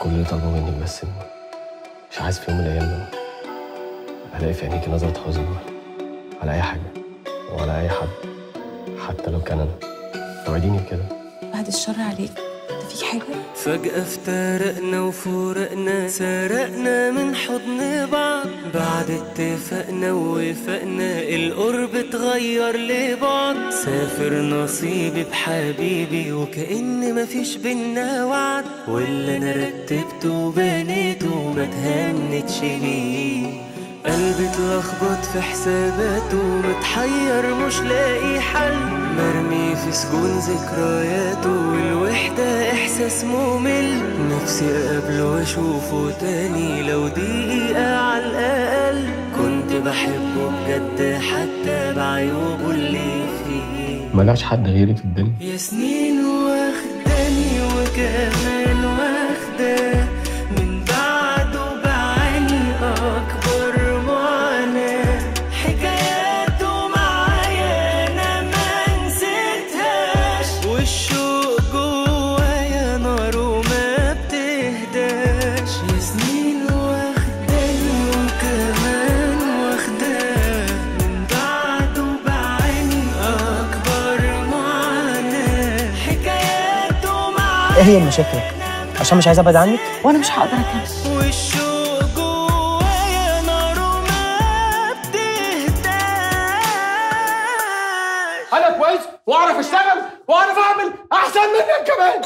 كل اللي طالبه بس إن مش عايز في يوم من الأيام ألاقي في عينيكي نظرة حزن على أي حاجة وعلى أي حد حتى لو كان أنا. توعديني بكده. بعد الشر عليك. انت فيك حاجة؟ فجأة افترقنا وفورقنا سرقنا من حضن بعض. بعد اتفقنا ووفقنا القرب اتغير لبعض. سافر نصيبي بحبيبي وكأن مفيش بينا وعد. واللي أنا رتبته وبنيته ما تهنتش بيه. قلبي اتلخبط في حساباته متحير مش لاقي حل. مرمي في سجون ذكرياته والوحدة إحساس ممل. نفسي أقابله وأشوفه تاني لو دقيقة على الأقل. كنت بحبه بجد حتى بعيوبه اللي فيه. ملهاش حد غيري في الدنيا. يا سنين واخداني وكمان واخدة من إيه هي المشاكل؟ عشان مش عايز أبعد عنك؟ وأنا مش هقدر أكمل. والشوق جوايا نار وما بتهداش أنا كويس وأعرف أشتغل وأعرف أعمل أحسن منك كمان.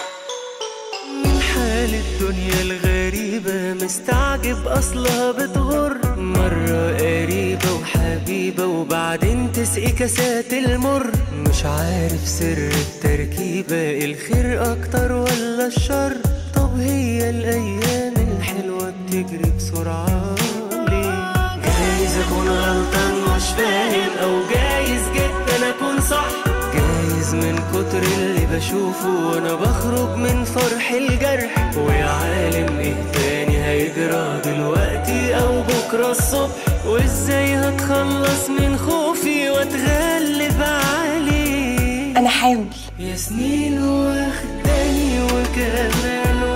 مستعجب أصلها بتغر. مرة قريبة وحبيبة وبعدين تسقي كاسات المر. مش عارف سر التركيبة الخير أكتر ولا الشر؟ طب هي الأيام الحلوة بتجري بسرعة ليه؟ جايز أكون غلطان مش فاهم أو جايز جدا أكون صح. جايز من كتر اللي بشوفه وأنا بخرج من فرح الجرح. ويا عالم إيه تاني؟ هيجرى دلوقتي أو بكرة الصبح؟ وإزاي هتخلص من خوفي واتغلب عليه؟ أنا حاول يا سنين واخداني وكمان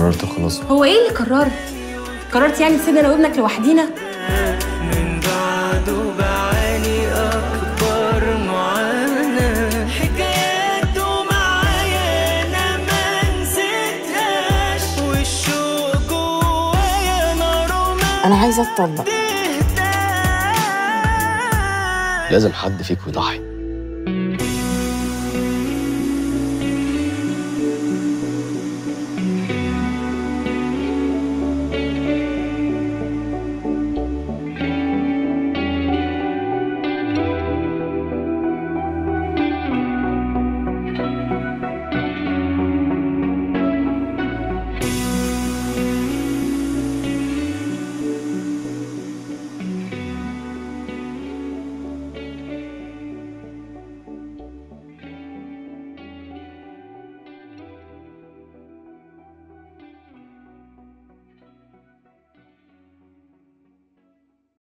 قررت خلاص. هو إيه اللي قررت؟ قررت يعني تسيبني أنا وابنك لوحدينا؟ من بعده بعاني أكبر معاناة. حكاياته معايا أنا ما نسيتهاش. والشوق جوايا نار أنا عايزة اتطلق لازم حد فيكم يضحي.